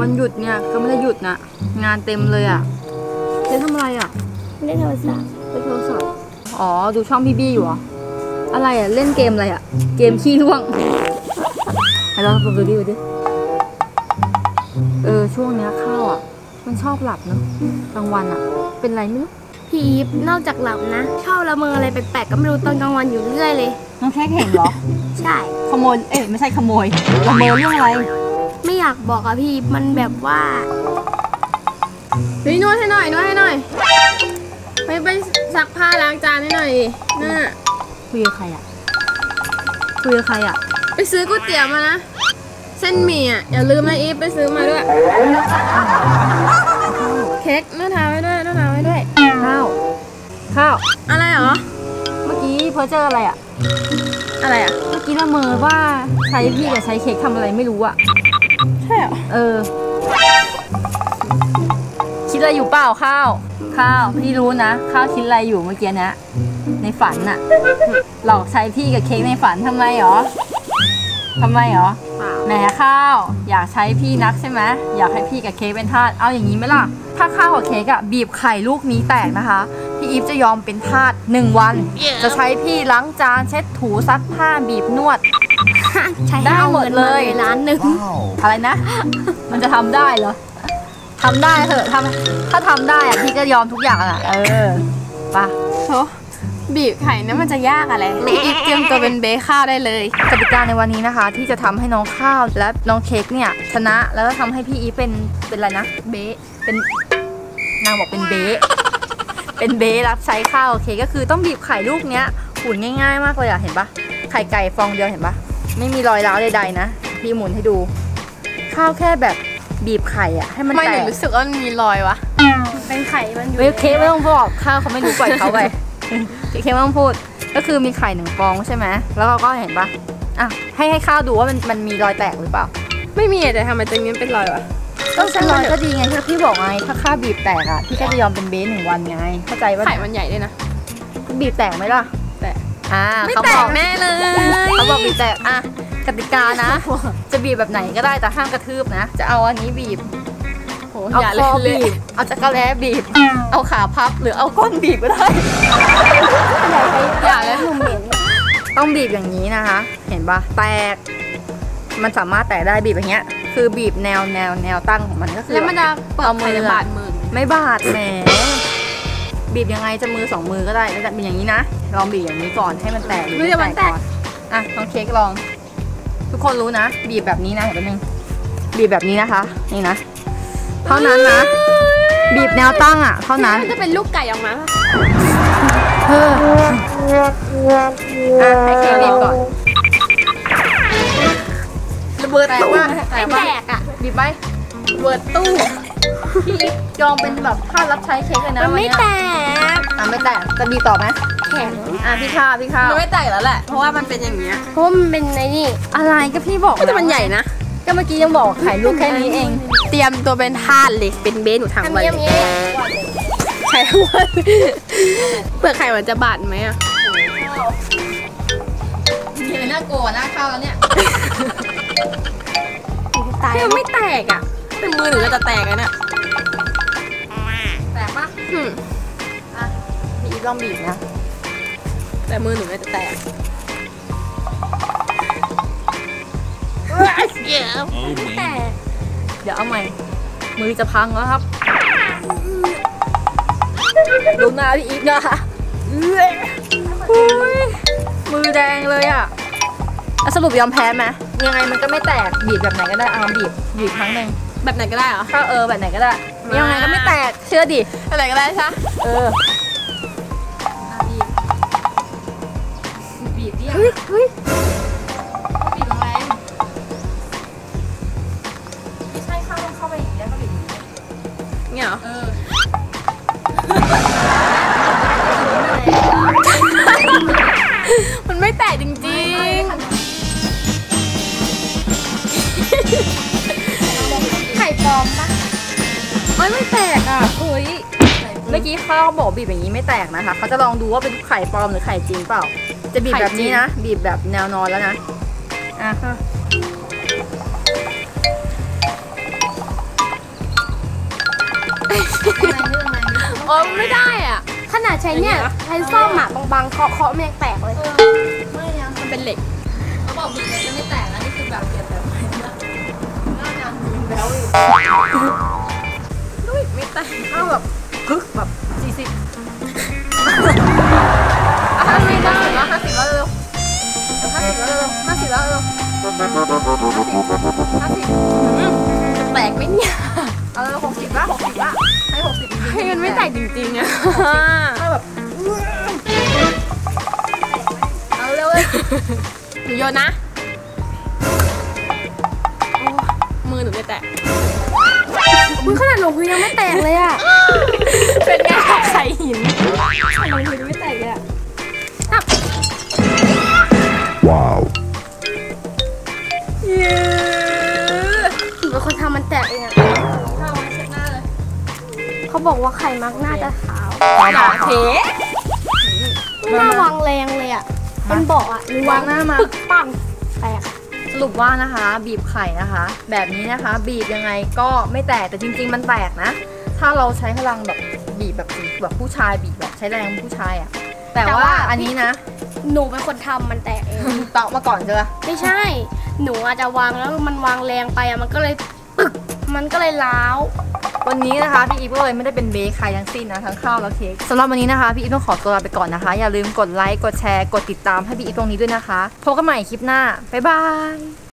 วันหยุดเนี่ยก็ไม่ได้หยุดนะงานเต็มเลยอะเจ๊ทำอะไรอะเล่นโทรศัพท์เล่นโทรศัพท์อ๋อดูช่องพี่บี้อยู่เหรออะไรอะเล่นเกมอะไรอะ เกมขี้ร่วงไอ้เราดูดิดูดิเออช่วงเนี้ยข้าวอะ มันชอบหลับเนอะกลางวันอะ เป็นไรไม่รู้พี่อีฟนอกจากหลับนะ ชอบละเมออะไรแปลกๆก็ไม่รู้ตอนกลางวันอยู่เรื่อยเลย น้องแค่เห็นเหรอ ใช่ ขโมย เอ้ยไม่ใช่ขโมยขโมยเรื่องอะไร ไม่อยากบอกอะพี่มันแบบว่าเฮ้ยนวดให้หน่อยนวดให้หน่อย ไปไปซักผ้าล้างจานให้หน่อยดิน่ะคุยกับใครอะคุยกับใครอะไปซื้อก๋วยเตี๋ยวมานะ เส้นหมี่อะอย่าลืมนะอีฟไปซื้อมาด้วย เค้กนวดเท้าไว้ด้วยนวดเท้าไว้ด้วย ข้าว ข้าว อะไรเหรอ เมื่อกี้เพอเจออะไรอะอะไรอะเมื่อกี้ละเมอว่าใช้พี่กับใช้เค้กทำอะไรไม่รู้อะ ใช่เหรอเออ คิดอะไรอยู่เปล่าข้าว ข้าวพี่รู้นะ ข้าวคิดอะไรอยู่เมื่อกี้เนี้ยในฝันน่ะ หลอกใช้พี่กับเค้กในฝันทำไมหรอทำไมหรอเปล่าแหมข้าว อยากใช้พี่นักใช่ไหมอยากให้พี่กับเค้กเป็นทาสเอาอย่างนี้ไหมล่ะ ถ้าข้าวกับเค้กอะบีบไข่ลูกนี้แตกนะคะ พี่อีฟจะยอมเป็นทาสหนึ่งวัน จะใช้พี่ล้างจานเช็ดถูซักผ้าบีบนวด ใช้ได้เอาหมดเงินเลยมาล้านหนึ่ง อะไรนะ มันจะทำได้เหรอทำได้เถอะทำถ้าทำได้อะพี่ก็ยอมทุกอย่างอะเออไปะโถบีบไข่เนี่ยมันจะยากอะไรพี่อีฟเตรียมตัวเป็นเบข้าวได้เลยกติกาในวันนี้นะคะ ที่จะทำให้น้องข้าวและน้องเค้กเนี่ยชนะแล้วก็ทำให้พี่อีฟเป็นเป็นอะไรนะเบะเป็นนางบอกเป็นเบะเป็นเบะรับใช้ข้าวโอเคก็คือต้องบีบไข่ลูกเนี้ยหุ่นง่าย ๆ มากเลยอะเห็นปะไข่ไก่ฟองเดียวเห็นปะไม่มีรอยร้าวใดๆนะ พี่หมุนให้ดู ข้าวแค่แบบบีบไข่อะให้มันทำไมแตหนูกรู้สึกว่ามันมีรอยวะ เป็นไข่มันอยู่เว้ยเค้กไม่ต้องบอกข้าวเขาไม่รู้ปล่อยเขาไป เค้กไม่ต้องพูด ก็คือมีไข่หนึ่งฟองใช่ไหมแล้วเราก็เห็นปะอะให้ให้ข้าวดูว่ามันมันมีรอยแตกหรือเปล่า ไม่มีอะแต่ทำไมตรงนี้เป็นรอยวะ ต้องเป็นรอยก็ดีไงที่พี่บอกไงถ้าข้าวบีบแตกอะพี่ก็จะยอมเป็นเบสหนึ่งวันไงเข้าใจว่าไข่มันใหญ่ด้วยนะ บีบแตกไหมล่ะแตก อ่าไม่เขาแตบอกกแน่เลย เขาบอกบีบแตกอะ กติกานะ จะบีบแบบไหนก็ได้แต่ห้ามกระทืบนะ จะเอาอันนี้บีบโหเอาอย่าคเลอยเลบียบเอาจักรแล้บีบ เอาขาพับหรือเอาก้นบีบก็ได้ อย่าเลยหนุ่มเหม็นต้องบีบอย่างนี้นะคะ เห็นปะแตก มันสามารถแตกได้บีบอย่างเงี้ย คือบีบแนวแนวแนวตั้งของมันก็คือแล้วมันจะเปิดเอามืไข่อจะบาดมือ ไม่บาดแหมบีบยังไงจะมือสองมือก็ได้แล้วจะเป็นอย่างนี้นะ ลองบีบอย่างนี้ก่อนให้มันแตกหรือไม่แตกก่อนอะน้องเค้กลอง ทุกคนรู้นะ บีบแบบนี้นะเห็นไหมนึงบีบแบบนี้นะคะ นี่นะ เท่านั้นนะ บีบแนวตั้งอะ เท่านั้น มันจะเป็นลูกไก่ออกมาปะเอออะให้เค้กบีบก่อนระเบิดแตกตู้มากแตไม่กแตมากกอะบีบไหมระเบิดตู้พี่ยอมเป็นแบบท่าสรับใช้เค้กเลยนะมันวันไม่เนี้ยแตกอะไม่แตกจะบีบต่อไหมแข็งอะพี่ข้าวพี่ข้าวมันไม่แตกแล้วแหละ เพราะว่ามันเป็นอย่างเงี้ย เพราะว่ามันเป็นไอ้นี่ อะไรก็พี่บอกแต่มันใหญ่นะ ก็เมื่อกี้ยังบอกไข่ลูกแค่นี้เอง เตรียมตัวเป็นทาสเลยเป็นเบสหนูทำทำไว้เยี่ยมเลยเยี่ยมใช่ว่าเปลือกไข่มันจะบาดไหมอะเห็นน่ากลัวหน้าข้าวแล้วเนี่ยตายมันไม่แตกอะแต่มือหนูก็จะแตกอะเนี่ยแตกปะอืมอะพี่อีฟลองบีบนะ แต่มือหนูก็จะแตกแตกเดี๋ยวเอาใหม่ มือจะพังแล้วครับดูหน้าพี่อีฟนะคะอุ๊ยมือแดงเลยอะอะสรุปยอมแพ้ไหมยังไงมันก็ไม่แตกบีบแบบไหนก็ได้เอาบีบบีบครั้งหนึ่งแบบไหนก็ได้เหรอก็เออแบบไหนก็ได้ยังไงก็ไม่แตกเชื่อดิแบบไหนก็ได้ใช่ปะเออ บีบดิเฮ้ยเฮ้ยบีบแรงไม่ใช่เข้าต้องเข้าไปอย่างนี้แล้วก็บีบอย่างนี้เนี่ยเหรอเออมันไม่แตกจริงไข่ปลอมปะเอ้ยไม่แตกอะเฮ้ย เมื่อกี้ข้าวบอกบีบอย่างนี้ไม่แตกนะคะ เขาจะลองดูว่าเป็นไข่ปลอมหรือไข่จริงเปล่า จะบีบแบบนี้นะ บีบแบบแนวนอนแล้วนะ อะโอ้ไม่ได้อะ ขนาดใช้เนี่ยใช้ซ่อมหมาบางๆเคาะเคาะแม่งแตกเลย ไม่ยังมันเป็นเหล็กเขาบอกบีบแล้วจะไม่แตกแล้วนี่คือแบบเกียบแบบไหนละน่าจะบีบแล้วอีกไม่แตกถ้าแบบพึกแบบสี่สิบ สิบแล้วเร็วห้าสิบแตกไหมเนี่ยเอาเร็วหกสิบละหกสิบละให้หกสิบให้มันไม่แตกจริงๆอะข้าวแบบเอาเร็วเลยหนูโยนนะโอ้มือหนูไม่แตกคุณขนาดหลงพื้นยังไม่แตกเลยอะเป็นไงใส่หินหลงพื้นยังไม่แตก บอกว่าไข่มักหน้าจะขาวอย่าเทไม่น่าวางแรงเลยอะเป็นเบาะอะหรือวางหน้ามาปังแตกสรุปว่านะคะ บีบไข่นะคะ แบบนี้นะคะ บีบยังไงก็ไม่แตกแต่จริง ๆ มันแตกนะ ถ้าเราใช้พลังแบบบีบแบบแบบผู้ชายบีบแบบใช้แรงผู้ชายอะแต่แต่ว่าว่าอันนี้นะ หนูเป็นคนทำมันแตกเองเตาะมาก่อนใช่ปะไม่ใช่ หนูอาจจะวางแล้วมันวางแรงไปอะมันก็เลยปึ๊กมันก็เลยล้าว วันนี้นะคะพี่อีฟก็เลยไม่ได้เป็นเบคใครทั้งสิ้นนะทั้งข้าวและเค้กสำหรับวันนี้นะคะพี่อีฟต้องขอตัวลาไปก่อนนะคะ อย่าลืมกดไลค์กดแชร์กดติดตามให้พี่อีฟตรงนี้ด้วยนะคะพบกันใหม่คลิปหน้าบ๊ายบาย